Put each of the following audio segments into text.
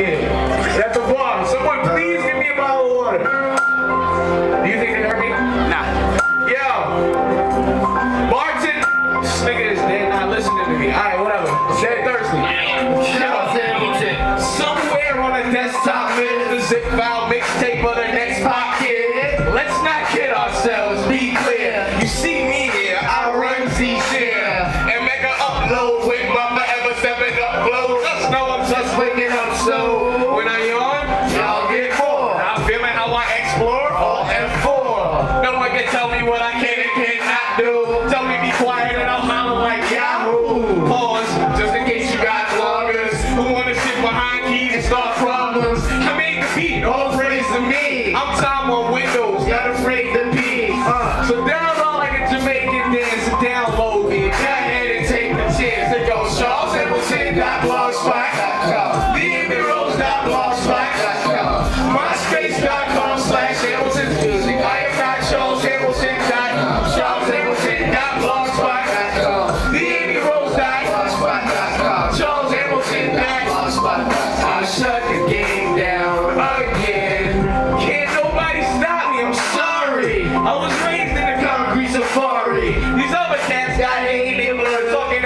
again. That's a bar. Someone please give me a bottle of water. Do you think they hurt me? Nah. Yo. Barton. This nigga is dead not listening to me. Alright, whatever. Dead thirsty. Yo. Somewhere on a desktop is the zip file mixtape of the next pocket. Let's not kid ourselves, be clear. What I can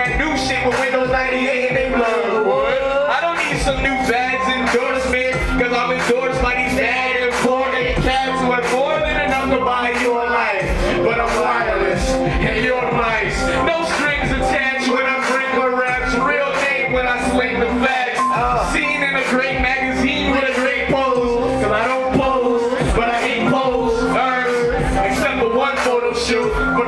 that new shit with Windows 98 in their blood. I don't need some new fads endorsement, cause I'm endorsed by these bad important cats who have more than enough to buy your life. But I'm wireless, and you're mice. No strings attached when I bring the raps. Real name when I sling the facts. Seen in a great magazine with a great pose. Cause I don't pose, but I hate pose. Except for one photo shoot for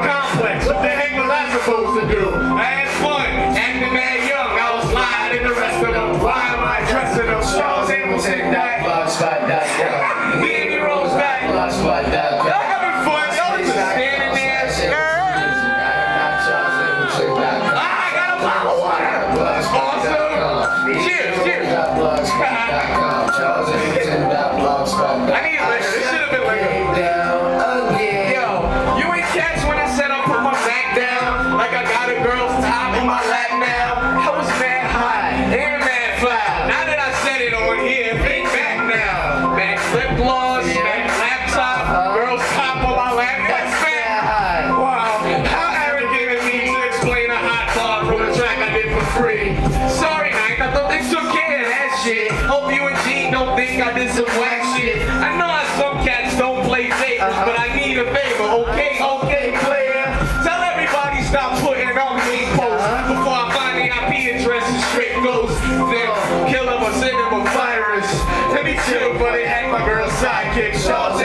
Cheers, cheers. I need liquor. This should have been liquor. Think I did some whack shit. I know how some cats don't play favors, uh-huh. but I need a favor. Okay, okay, player. Tell everybody stop putting on me posts uh-huh. before I find the IP address and straight ghost. Then kill him or send him a virus. Let me chill, but they hack my girl's sidekick. Show